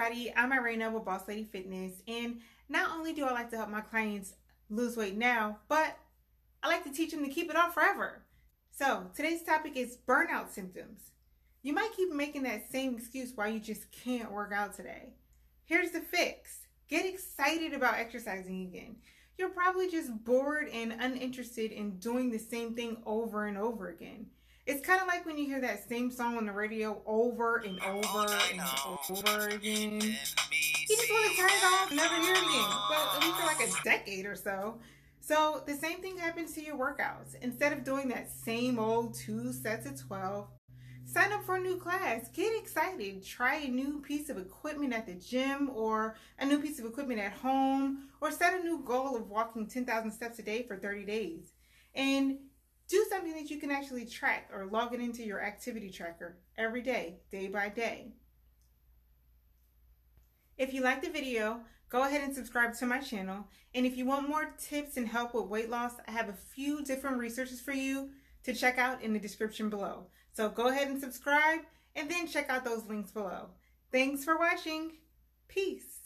everybody, I'm Irena with Boss Lady Fitness and not only do I like to help my clients lose weight now, but I like to teach them to keep it off forever. So today's topic is burnout symptoms. You might keep making that same excuse why you just can't work out today. Here's the fix. Get excited about exercising again. You're probably just bored and uninterested in doing the same thing over and over again. It's kind of like when you hear that same song on the radio over and over and over again. You just want to turn it off and never hear it again. Well, at least for like a decade or so. So the same thing happens to your workouts. Instead of doing that same old two sets of 12, sign up for a new class. Get excited. Try a new piece of equipment at the gym or a new piece of equipment at home or set a new goal of walking 10,000 steps a day for 30 days. And something that you can actually track or log it into your activity tracker every day, day by day. If you like the video, go ahead and subscribe to my channel. And if you want more tips and help with weight loss, I have a few different resources for you to check out in the description below. So go ahead and subscribe and then check out those links below. Thanks for watching. Peace.